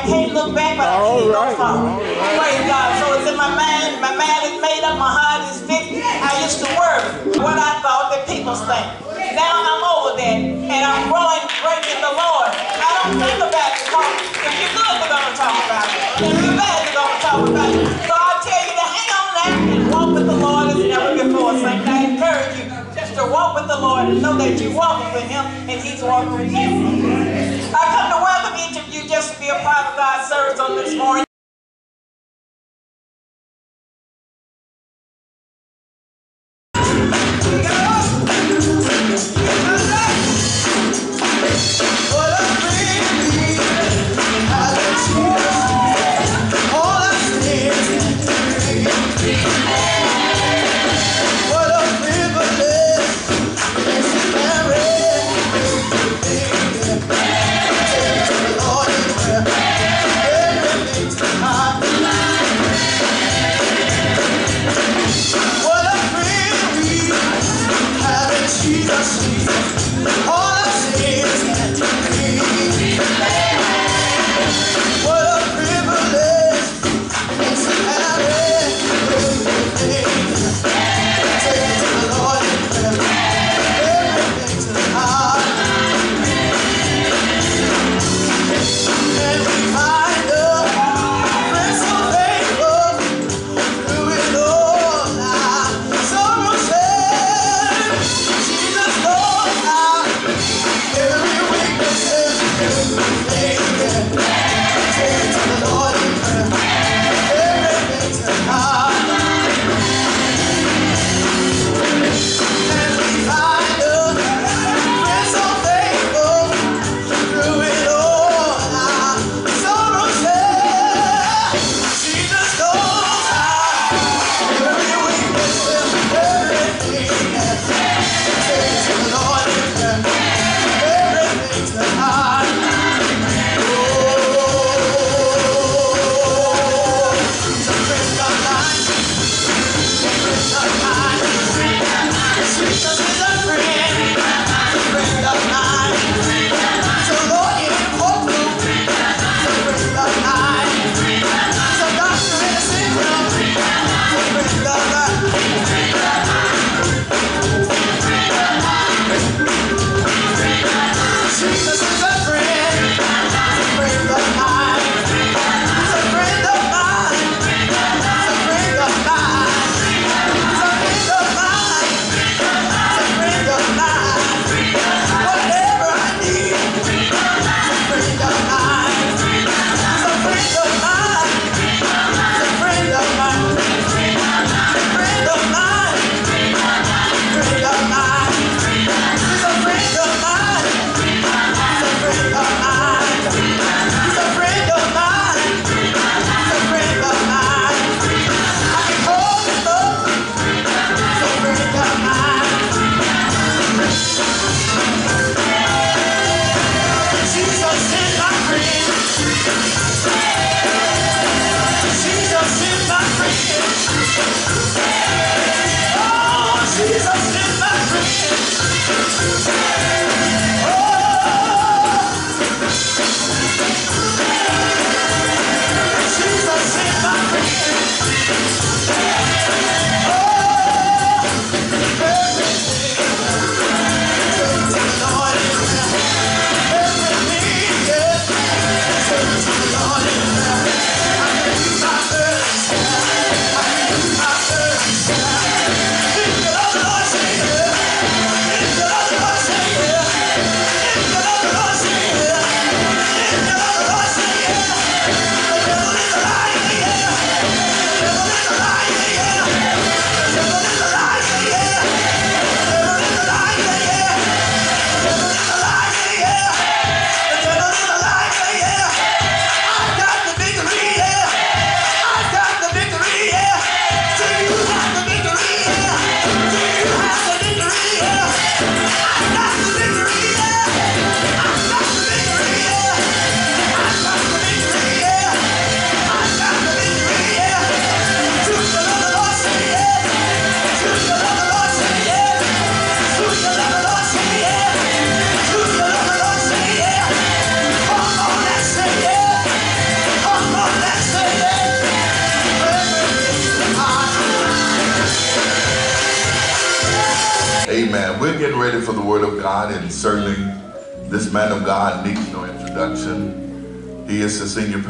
I can't look back, but I can't go forward. Praise God. So it's in my mind. My mind is made up. My heart is fixed. I used to worry what I thought that people think. Now I'm over that, and I'm growing great in the Lord. I don't think about it because if you're good, they're going to talk about it. If you're bad, they're going to talk about it. So I tell you to hang on there and walk with the Lord as never before. So I encourage you just to walk with the Lord and know that you're walking with Him and He's walking with you. I come to welcome each of you just to be a part of God's service on this morning.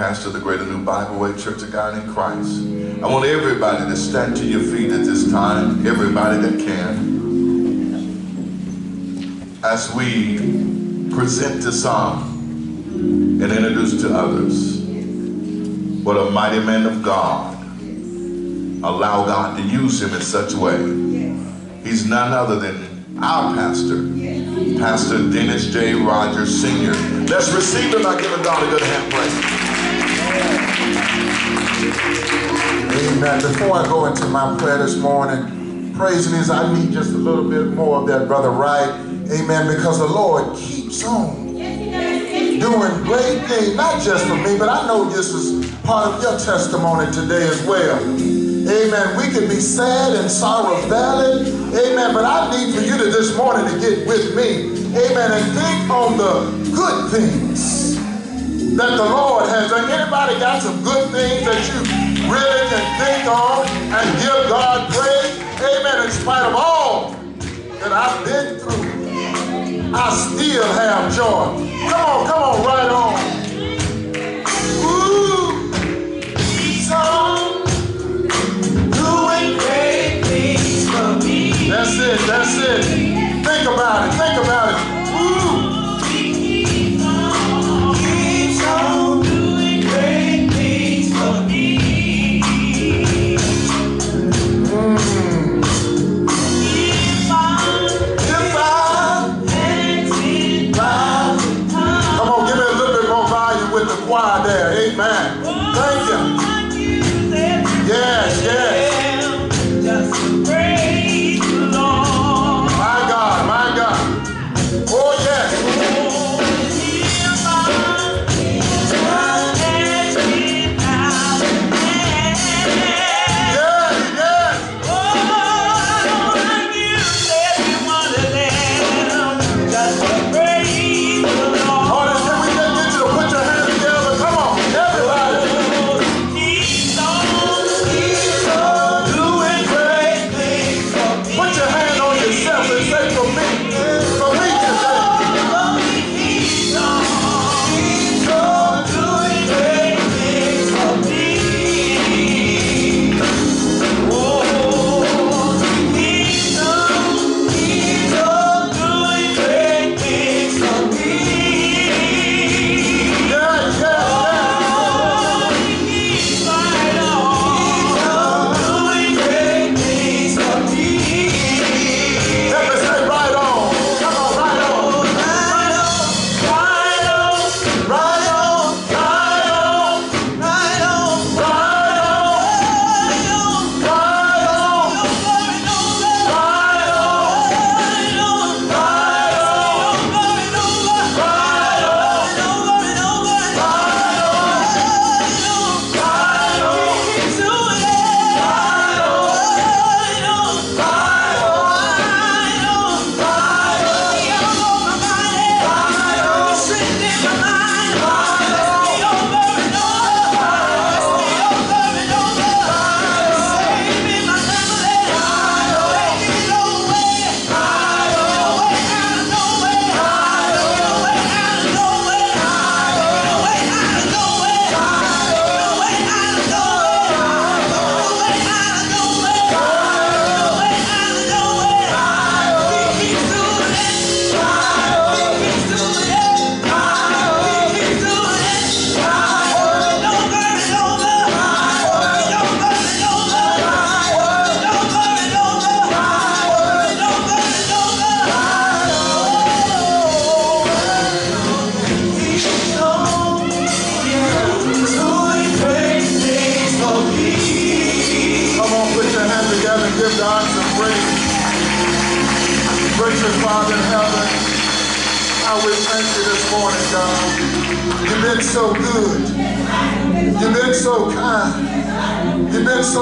Pastor of the Greater New Bibleway Church of God in Christ. I want everybody to stand to your feet at this time, everybody that can, as we present to some and introduce to others what a mighty man of God. Allow God to use him in such a way. He's none other than our pastor, Pastor Dennis J. Rodgers Sr. Let's receive him by giving God a good hand praise. Amen. Before I go into my prayer this morning, praise is I need just a little bit more of that, Brother Wright. Amen. Because the Lord keeps on doing great things, not just for me, but I know this is part of your testimony today as well. Amen. We can be sad and sorrow valley. Amen. But I need for you to this morning to get with me. Amen. And think on the good things that the Lord has done. Anybody got some good things that you really can think on and give God praise? Amen. In spite of all that I've been through, I still have joy. Come on, come on, right on. That's it, that's it. Think about it, think about it.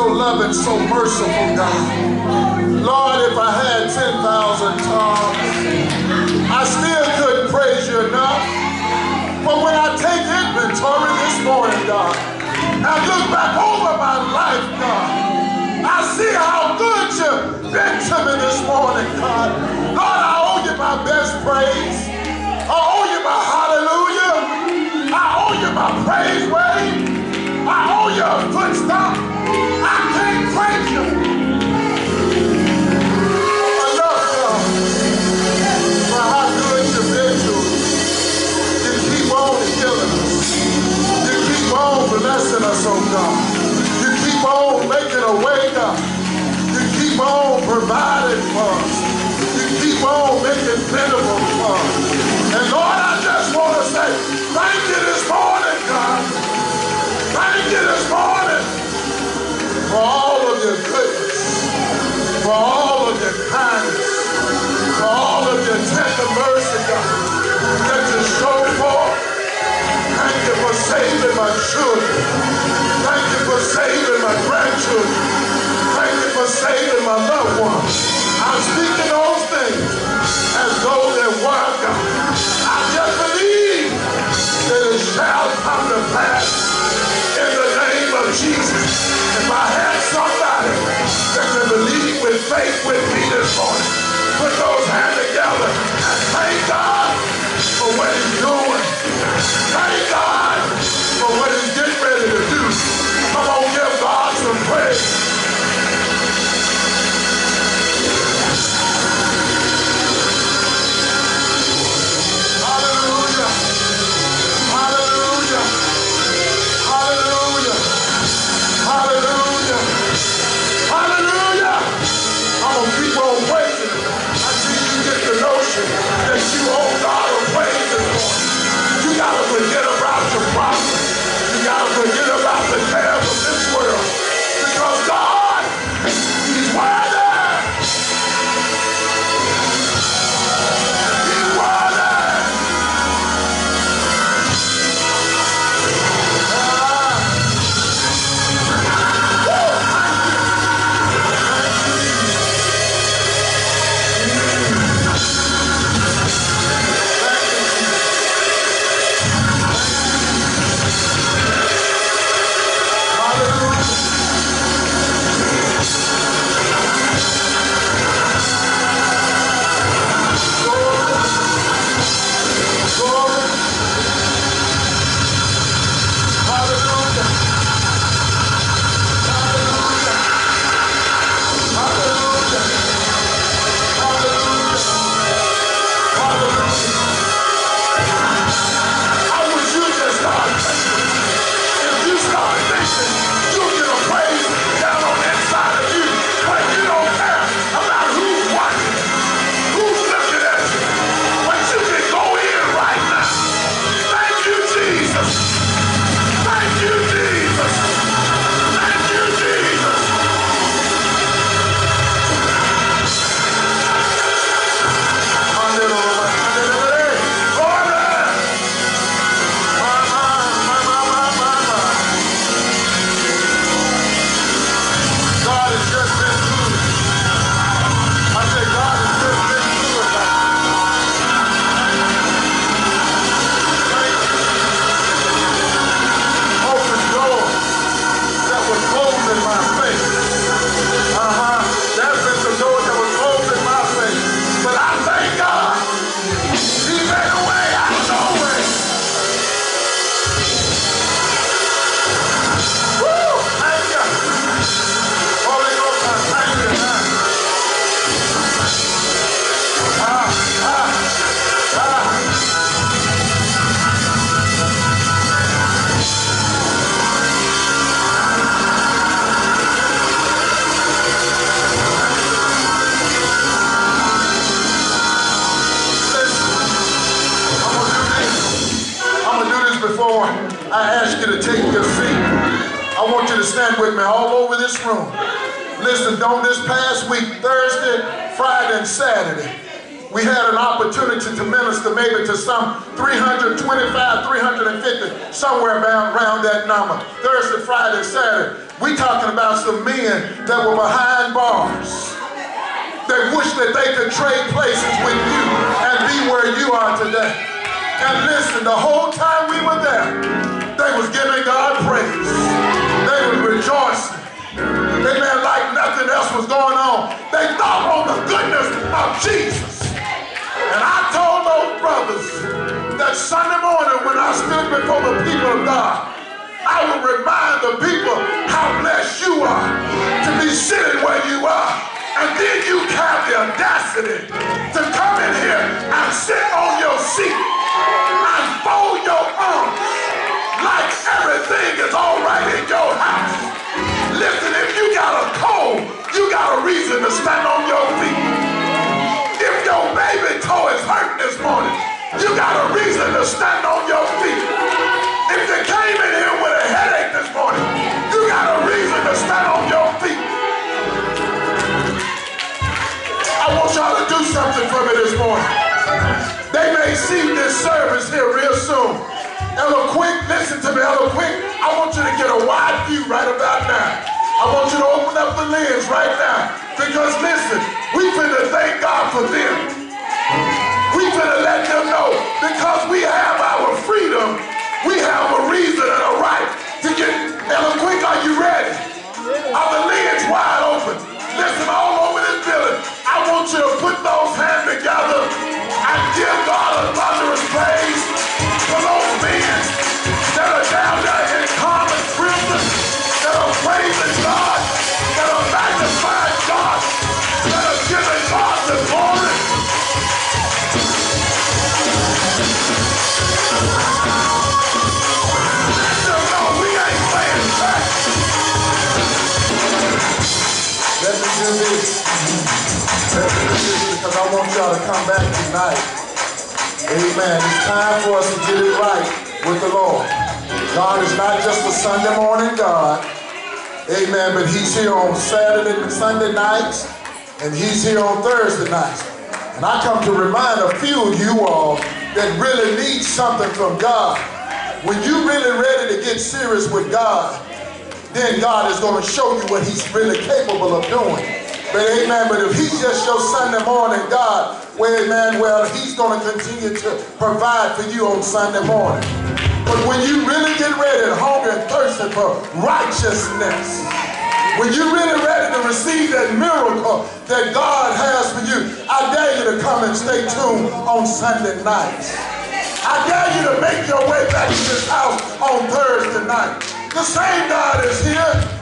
so loving, so merciful, God. Lord, if I had 10,000 tongues, I still couldn't praise you enough. But when I take inventory this morning, God, and look back over my life, God, I see how good you've been to me this morning, God. Lord, I owe you my best praise. I owe you my hallelujah. I owe you my praise, way. I owe you a footstop. blessing us, oh God. You keep on making a way, God. You keep on providing for us. You keep on making plentiful for us. And Lord, I just want to say thank you this morning, God. Thank you this morning for all of your goodness, for all of your kindness, for all of your tender mercy, God, that you show forth. For saving my children. Thank you for saving my grandchildren. Thank you for saving my loved ones. I'm speaking those things as though they were God. I just believe that it shall come to pass in the name of Jesus. If I had somebody that can believe with faith with me this morning, put those hands together and thank God for what he's doing. Thank God! For stand with me all over this room. Listen, don't this past week, Thursday, Friday, and Saturday, we had an opportunity to minister maybe to some 325, 350, somewhere around, around that number. Thursday, Friday, Saturday. We talking about some men that were behind bars. They wish that they could trade places with you and be where you are today. And listen, the whole time we were there, they was giving God praise. They rejoicing. Amen, like nothing else was going on. They thought on the goodness of Jesus. And I told those brothers that Sunday morning when I stood before the people of God, I will remind the people how blessed you are to be sitting where you are. And then you have the audacity to come in here and sit on your seat and fold reason to stand on your feet. If your baby toe is hurt this morning, you got a reason to stand on your feet. If you came in here with a headache this morning, you got a reason to stand on your feet. I want y'all to do something for me this morning. They may see this service here real soon. Ella Quick, listen to me, Ella Quick. I want you to get a wide view right about now. I want you to open up the lens right now. Because listen, we finna thank God for them. We finna let them know because we have our freedom, we have a reason and a right to get. Ella Quick, are you ready? Are the lens wide open? Listen, all over this building, I want you to put those hands together and give God a thunderous praise to come back tonight. Amen. It's time for us to get it right with the Lord. God is not just a Sunday morning God. Amen. But He's here on Saturday and Sunday nights, and He's here on Thursday nights. And I come to remind a few of you all that really need something from God. When you're really ready to get serious with God, then God is going to show you what he's really capable of doing. But amen, but if he's just your Sunday morning God, well, amen, well, he's going to continue to provide for you on Sunday morning. But when you really get ready and hungry and thirsty for righteousness, when you're really ready to receive that miracle that God has for you, I dare you to come and stay tuned on Sunday nights. I dare you to make your way back to this house on Thursday night. The same God is here.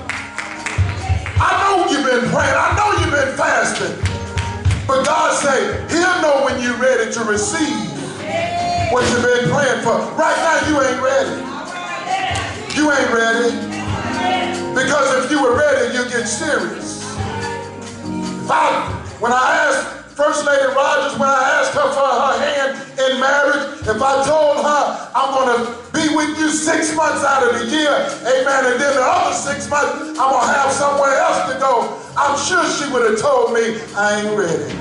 I know you've been praying. I know you've been fasting. But God say, he'll know when you're ready to receive what you've been praying for. Right now, you ain't ready. You ain't ready. Because if you were ready, you'd get serious. If I, when I asked First Lady Rodgers, when I asked her for her hand in marriage, if I told her I'm going to be with you six months out of the year, amen, and then the other six months I'm going to have somewhere else to go, I'm sure she would have told me I ain't ready.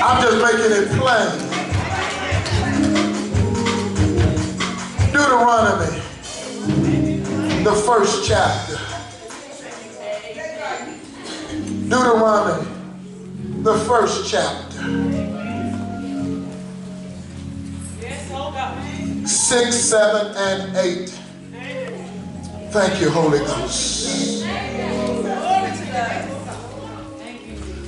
I'm just making it plain. Deuteronomy, the first chapter. Deuteronomy, the first chapter. Six, seven, and eight. Thank you, Holy Ghost.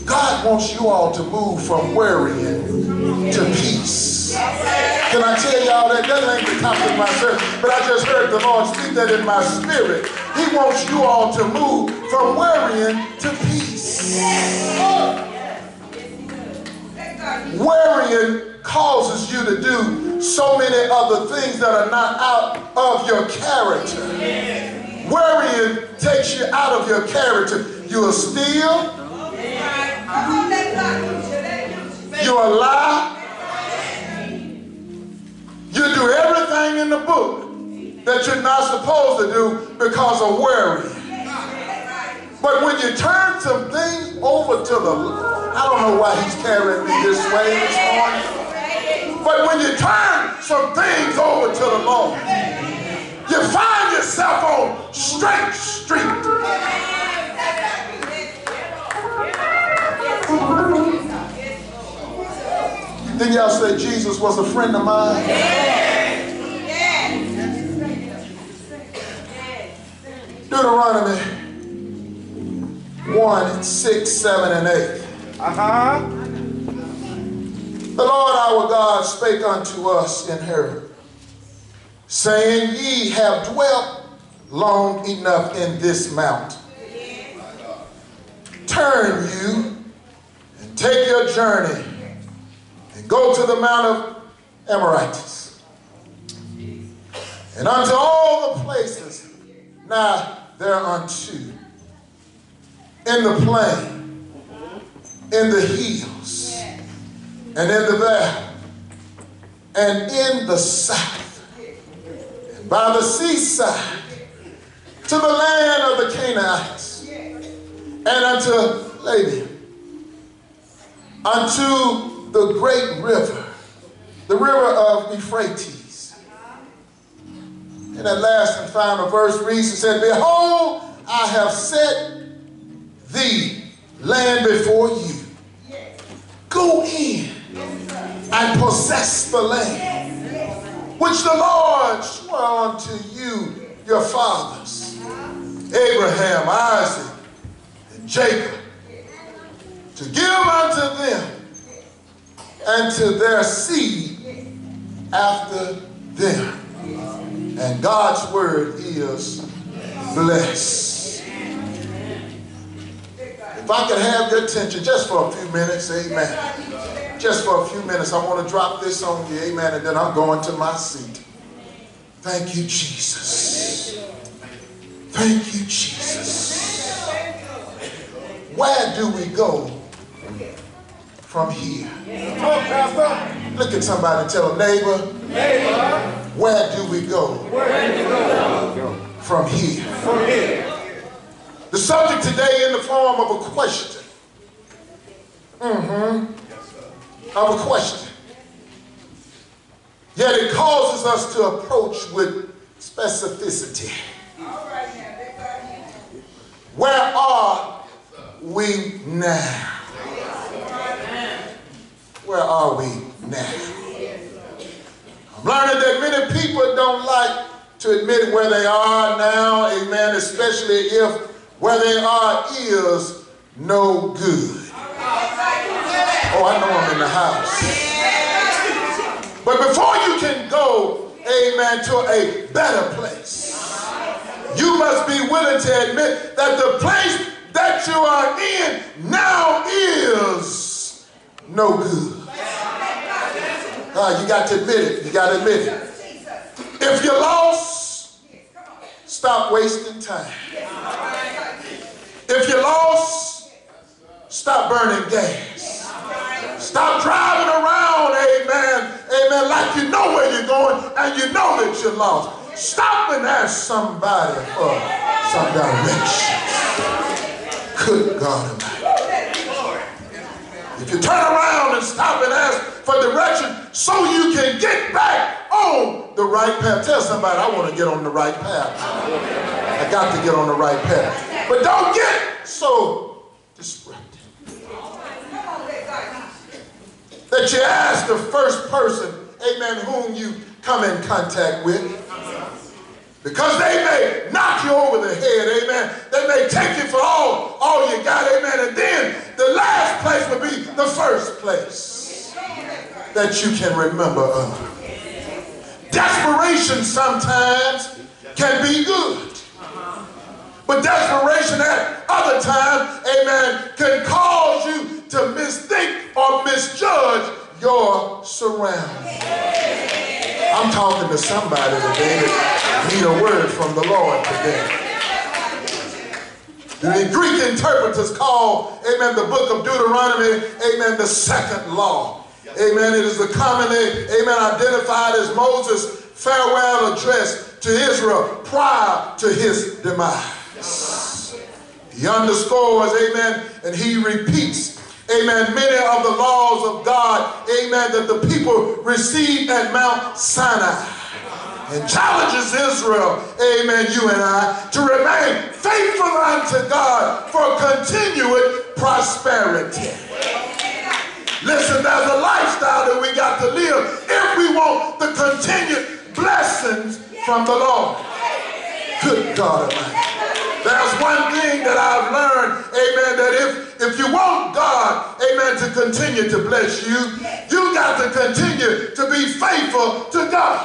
God wants you all to move from worrying to peace. Can I tell y'all that that ain't the topic of my sermon, but I just heard the Lord speak that in my spirit. He wants you all to move from worrying to peace. Worrying causes you to do so many other things that are not out of your character. Worrying takes you out of your character. You'll steal, you'll lie, you do everything in the book that you're not supposed to do because of worry. But when you turn some things over to the, I don't know why he's carrying me this way this morning. But when you turn some things over to the Lord, you find yourself on straight street. Then y'all say Jesus was a friend of mine? Deuteronomy 1, 6, 7, and 8. Uh-huh. The Lord our God spake unto us in Horeb, saying, Ye have dwelt long enough in this mount. Turn you and take your journey and go to the Mount of Amorites and unto all the places now thereunto in the plain, in the hills, and in the valley, and in the south, and by the seaside, to the land of the Canaanites, and unto Laban, unto the great river, the river of Euphrates. And that last and final verse reads and said, Behold, I have set thee land before you. Go in and possess the land which the Lord swore unto you, your fathers, Abraham, Isaac, and Jacob, to give unto them and to their seed after them. And God's word is blessed. If I could have your attention just for a few minutes, amen. Just for a few minutes, I want to drop this on you, amen, and then I'm going to my seat. Thank you, Jesus. Thank you, Jesus. Where do we go from here? Look at somebody tell them, neighbor, neighbor, where do we go from here? From here. The subject today in the form of a question. Mm-hmm. Of a question. Yet it causes us to approach with specificity. Where are we now? Where are we now? I'm learning that many people don't like to admit where they are now, amen, especially if where they are is no good. Oh, I know I'm in the house. But before you can go, amen, to a better place, you must be willing to admit that the place that you are in now is no good. God, you got to admit it. You got to admit it. If you're lost, stop wasting time. If you're lost, stop burning gas. Stop driving around, amen, amen, like you know where you're going and you know that you're lost. Stop and ask somebody for some directions. Good God. If you turn around and stop and ask for direction so you can get back on the right path. Tell somebody, I want to get on the right path. I got to get on the right path. But don't get so disrupted that you ask the first person, amen, whom you come in contact with. Because they may knock you over the head, amen. They may take you for all, all you got, amen. And then the last place will be the first place that you can remember of. Desperation sometimes can be good. But desperation at other times, amen, can cause you to misthink or misjudge your surroundings. I'm talking to somebody today that need a word from the Lord today. The Greek interpreters call, amen, the book of Deuteronomy, amen, the second law. Amen. It is the commonly, amen, identified as Moses' farewell address to Israel prior to his demise. He underscores, amen, and he repeats, amen, many of the laws of God, amen, that the people received at Mount Sinai. And challenges Israel, amen, you and I, to remain faithful unto God for continued prosperity. Listen, there's a lifestyle that we got to live if we want the continued blessings from the Lord. Good God Almighty. There's one thing that I've learned, amen, that if, if you want God, amen, to continue to bless you, you got to continue to be faithful to God.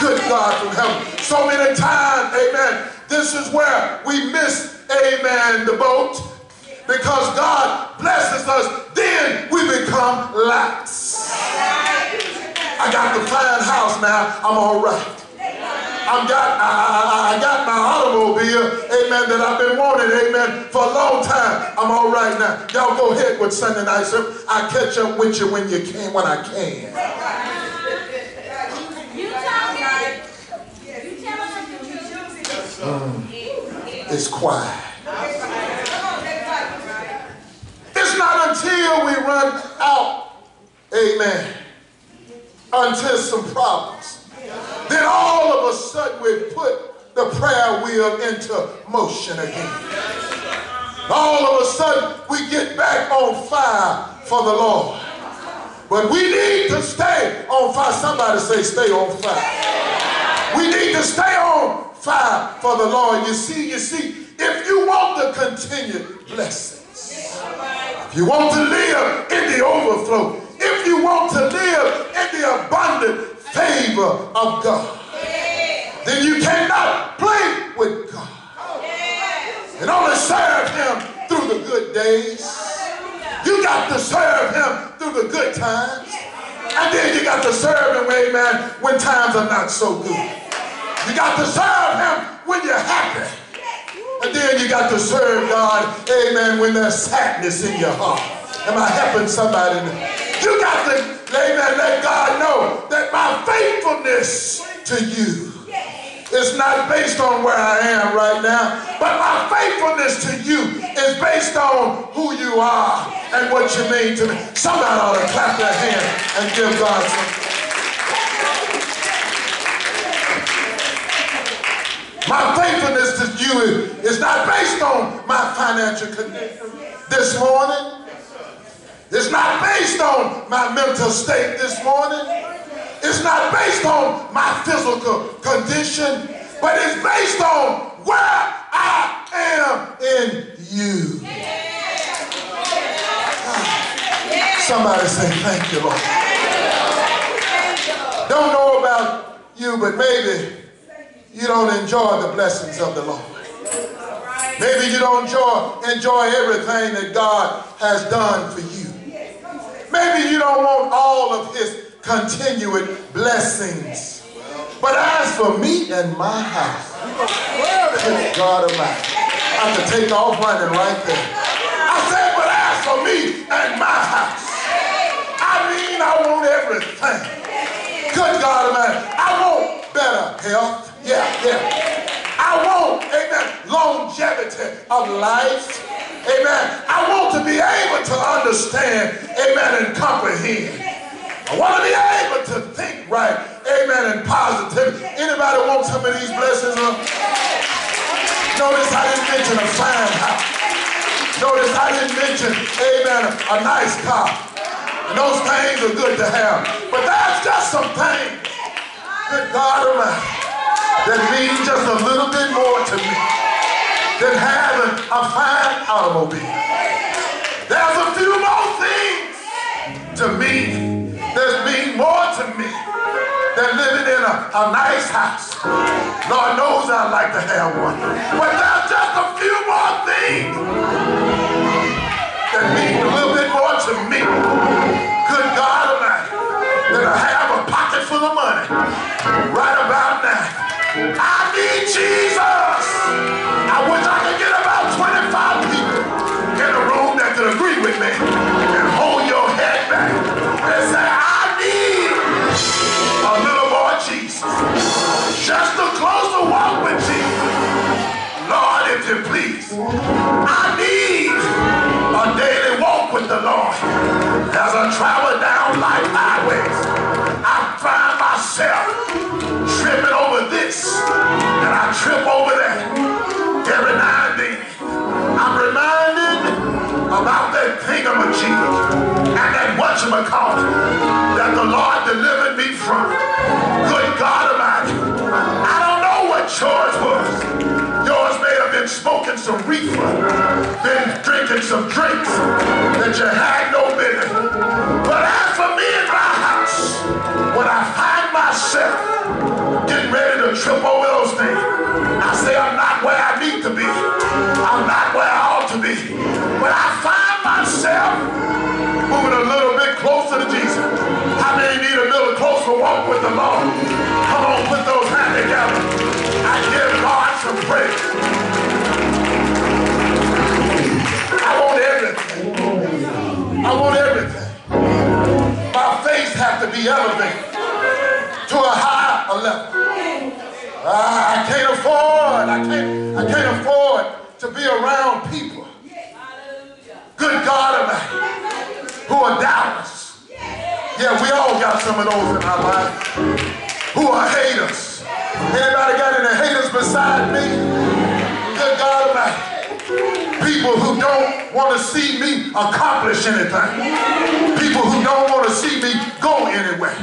Good God from heaven. So many times, amen, this is where we miss, amen, the boat because God blesses us, then we become lax. I got the fine house now, I'm all right. I've got, I, I, I, got my automobile, amen, that I've been wanting, amen, for a long time. I'm all right now. Y'all go ahead with Sunday night service. I catch up with you when you can, when I can. You tell me. You tell us what you choose. Mm. It's quiet. It's not until we run out, amen, until some problems. Then all of a sudden we put the prayer wheel into motion again. All of a sudden we get back on fire for the Lord. But we need to stay on fire. Somebody say stay on fire. We need to stay on fire for the Lord. You see, you see, if you want the continued blessings, if you want to live in the overflow, if you want to live in the abundant favor of God, then you cannot play with God and only serve him through the good days. You got to serve him through the good times. And then you got to serve him, amen, when times are not so good. You got to serve him when you're happy. And then you got to serve God, amen, when there's sadness in your heart. Am I helping somebody? You got to, amen, let God know that my faithfulness to you is not based on where I am right now, but my faithfulness to you is based on who you are and what you mean to me. Somebody ought to clap their hand and give God some. My faithfulness to you is not based on my financial condition this morning. It's not based on my mental state this morning. It's not based on my physical condition, but it's based on where I am in you. Somebody say, Thank you, Lord. Don't know about you, but maybe you don't enjoy the blessings of the Lord. Maybe you don't enjoy, enjoy everything that God has done for you. Maybe you don't want all of his continued blessings. But as for me and my house, God Almighty, I have to take off running right there. I said, but as for me and my house, I mean I want everything. Good God Almighty, I want better health. Yeah, yeah. I want, amen, longevity of life. Amen. I want to be able to understand, amen, and comprehend. I want to be able to think right, amen, and positive. Anybody want some of these blessings? Notice I didn't mention a fine house. Notice I didn't mention, amen, a nice car. And those things are good to have. But that's just some things, good God Almighty, that mean just a little bit more to me than having a fine automobile. There's a few more things to me that mean more to me than living in a, a nice house. Lord knows I'd like to have one. But there's just a few more things that mean a little bit more to me. Good God Almighty, than to have a pocket full of money right about. I need Jesus. I wish I could get about 25 people in a room that agree with me and hold your head back and say, I need a little more Jesus. Just a closer walk with Jesus. Lord, if you please. I need a daily walk with the Lord. As I travel down life highways, I find myself tripping over this and I trip over that. Every now and then, I'm reminded about that thingamajig and that whatchamacallit that the Lord delivered me from. Good God Almighty. I don't know what yours was. Yours may have been smoking some reefer, been drinking some drinks that you had no business. But as for me and my house, when I find myself to trip over I say I'm not where I need to be. I'm not where I ought to be. But I find myself moving a little bit closer to Jesus. I may need a little closer walk with the Lord? Come on, put those hands together. I give God some praise. I want everything. I want everything. My faith has to be elevated to a higher level. Ah, I can't afford, I can't, I can't afford to be around people. Good God Almighty, who are doubters. Yeah, we all got some of those in our life. Who are haters. Anybody got any haters beside me? Good God Almighty. People who don't want to see me accomplish anything. People who don't want to see me go anywhere.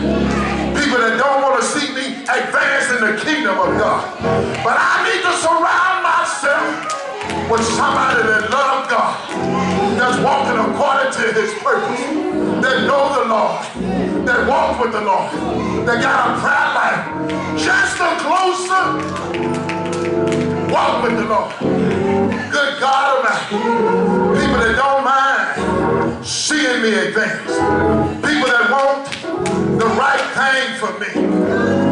People that don't want to see me advance in the kingdom of God. But I need to surround myself with somebody that loves God, that's walking according to his purpose, that know the Lord, that walk with the Lord, that got a prayer life just a closer walk with the Lord. Good God Almighty. People that don't mind seeing me advance. Me.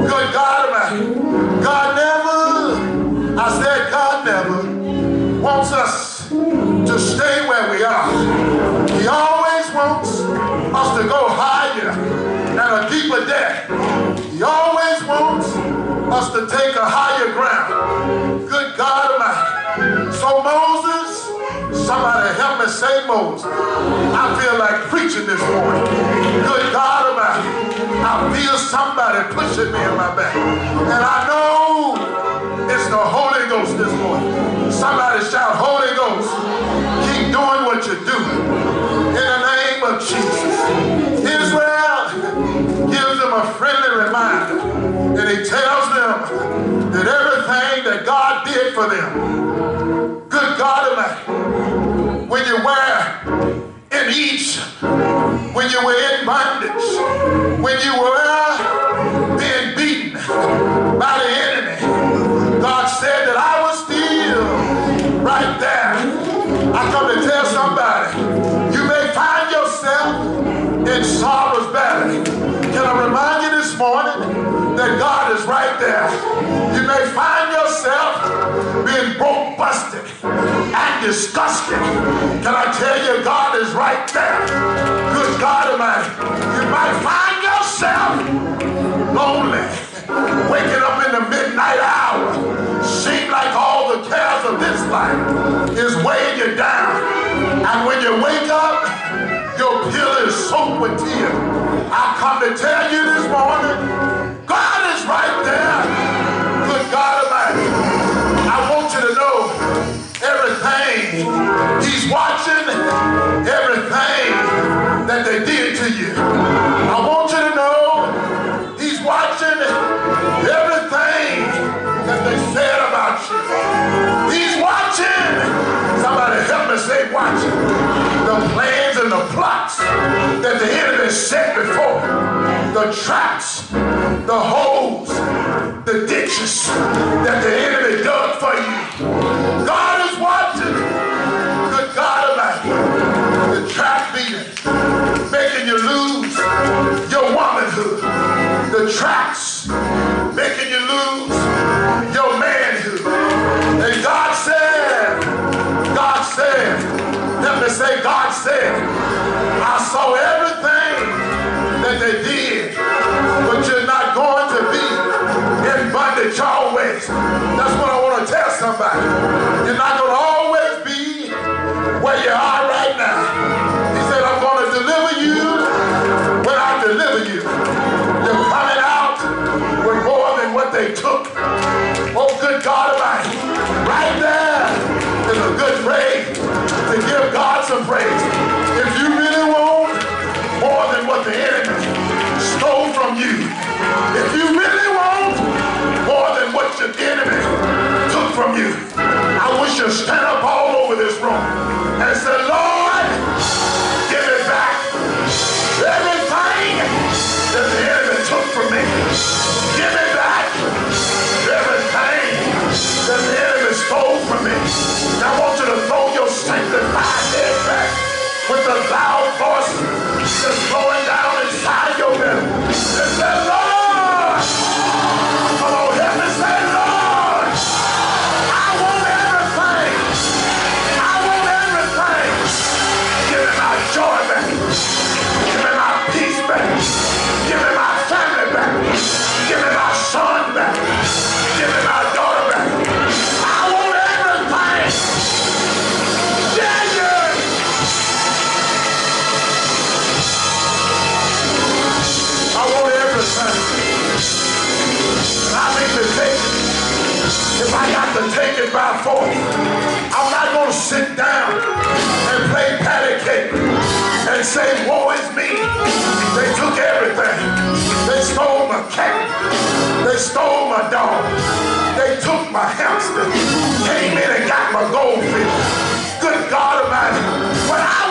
Good God Almighty. God never, I said God never wants us to stay where we are. He always wants us to go higher and a deeper depth. He always wants us to take a higher ground. Good God Almighty. So Moses, somebody help me say Moses. I feel like preaching this morning. Good God Almighty. I feel somebody pushing me in my back. And I know it's the Holy Ghost this morning. Somebody shout, Holy Ghost, keep doing what you're doing. In the name of Jesus. Israel gives them a friendly reminder. And he tells them that everything that God did for them, good God Almighty, when you were in Egypt, when you were in bondage, when you were being beaten by the enemy, God said that I was still right there. I come to tell somebody, you may find yourself in sorrow's valley. Can I remind you this morning that God is right there. You may find disgusted. Can I tell you, God is right there. Good God Almighty. You might find yourself lonely, waking up in the midnight hour. Seem like all the cares of this life is weighing you down. And when you wake up, your pillow is soaked with tears. I come to tell you this morning, God is right there. Good God everything that they did to you. I want you to know He's watching everything that they said about you. He's watching. Somebody help me say watching. The plans and the plots that the enemy set before. The traps, the holes, the ditches that the enemy dug for you. God Traps making you lose your manhood. And God said, God said, let me say, God said, I saw everything that they did, but you're not going to be in bondage always. That's what I want to tell somebody. You're not going to always be where you are they. Oh, good God Almighty. Right there is a good praise to give God some praise. If you really want more than what the enemy stole from you, if you really want more than what the enemy took from you, I wish you'd stand up all over this room and say, Lord, stole my dog. They took my hamster. Came in and got my goldfish. Good God Almighty. But I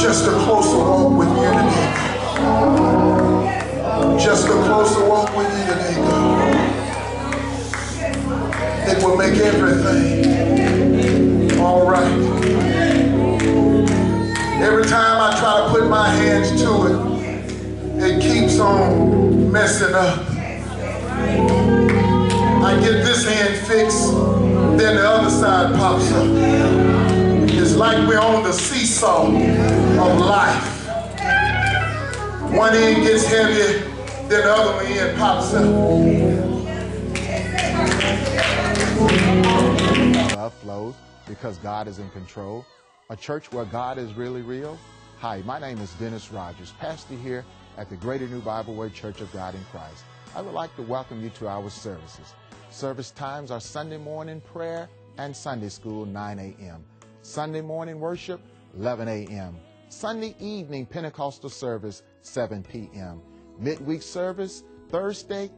Just a closer walk with you today. Just a closer walk with you today, God. It will make everything all right. Every time I try to put my hands to it, it keeps on messing up. I get this hand fixed, then the other side pops up. Like we're on the seesaw of life. One end gets heavy, then the other end pops up. Love flows because God is in control. A church where God is really real. Hi, my name is Dennis Rodgers, pastor here at the Greater New Bibleway Church of God in Christ. I would like to welcome you to our services. Service times are Sunday morning prayer and Sunday school 9 a.m. Sunday morning worship 11 a.m. Sunday evening Pentecostal service 7 p.m. Midweek service Thursday